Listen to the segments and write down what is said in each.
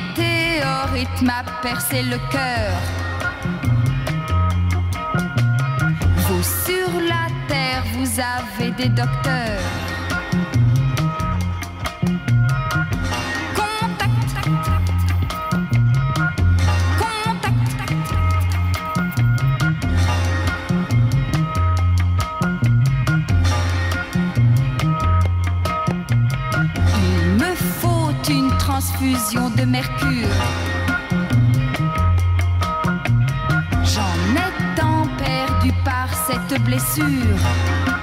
météorite m'a percé le cœur. Vous sur la terre, vous avez des docteurs. J'en ai tant perdu par cette blessure.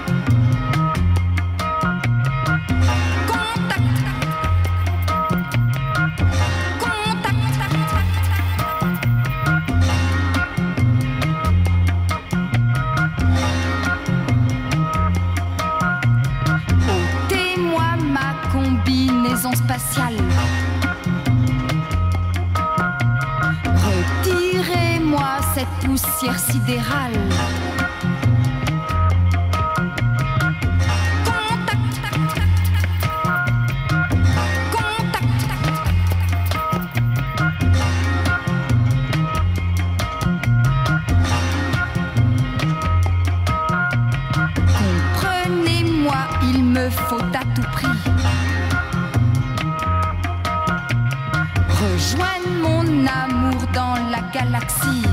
Galaxie.